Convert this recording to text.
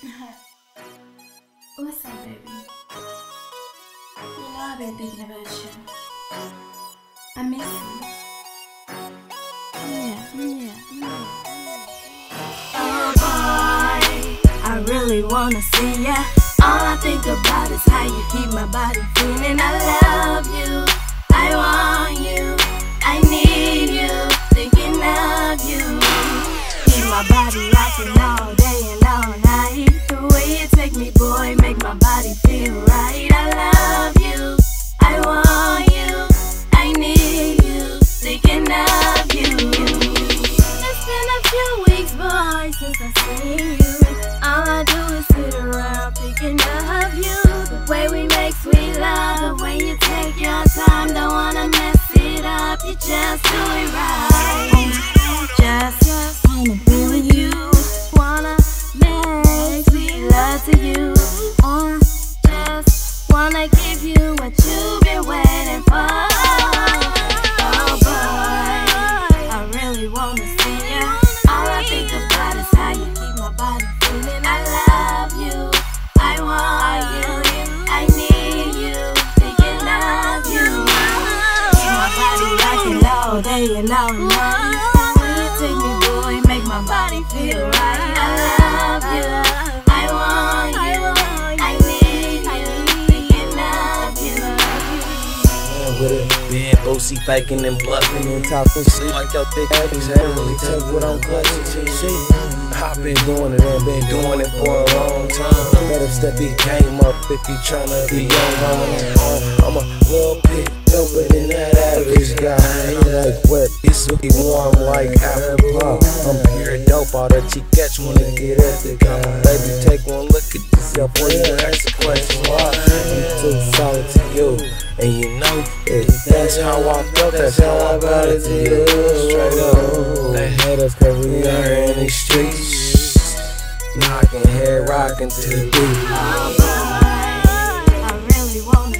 What's up, baby? You know I've been thinking about you. I miss you. Yeah, yeah, yeah. Oh boy, I really wanna see ya. All I think about is how you keep my body feeling. I love you, I want you, since I seen you. All I do is sit around thinking of you. The way we make sweet love, the way you take your time, don't wanna mess it up. You just do it right. Just, just wanna be with you. Wanna make sweet love to you. All day and all night. You take me, boy, make my body feel right. I love you, with it. Being bossy, faking and bluffing and talking shit like your thick ass ain't really take what I'm clutching see. I've been doing it and been doing it for a long time. Better step he came up if you tryna be young. I'm pure dope, all that you catch they get at the guy. Baby, take one look at yourself when you ask the question why. I'm too solid to you. And you know it. That's how I felt, that's how I got it to you. Straight up. They hate us cause we are in these streets. Knocking head rocking to the beat. I really wanna